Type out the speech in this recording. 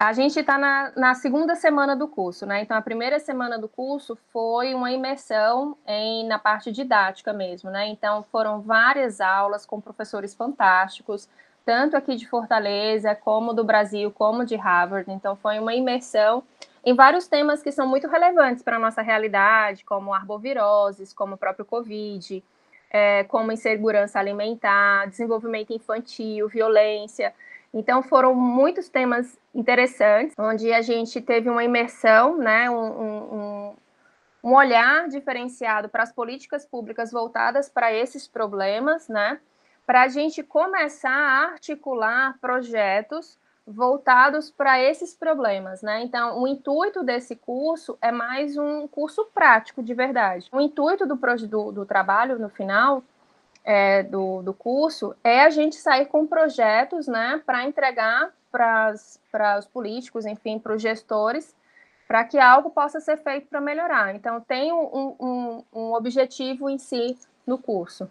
A gente está na, na, segunda semana do curso, né? Então, a primeira semana do curso foi uma imersão em, na parte didática mesmo, né? Então, foram várias aulas com professores fantásticos, tanto aqui de Fortaleza, como do Brasil, como de Harvard. Então, foi uma imersão em vários temas que são muito relevantes para a nossa realidade, como arboviroses, como o próprio Covid, é, como insegurança alimentar, desenvolvimento infantil, violência. Então, foram muitos temas interessantes, onde a gente teve uma imersão, né, um, um, um olhar diferenciado para as políticas públicas voltadas para esses problemas, né, para a gente começar a articular projetos voltados para esses problemas, né? Então, o intuito desse curso é mais um curso prático de verdade. O intuito do, do, do trabalho no final é, do, do curso é a gente sair com projetos, né, para entregar para os políticos, enfim, para os gestores, para que algo possa ser feito para melhorar. Então, tem um, um, um objetivo em si no curso.